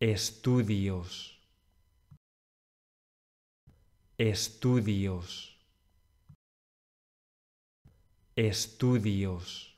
estudios, estudios, estudios.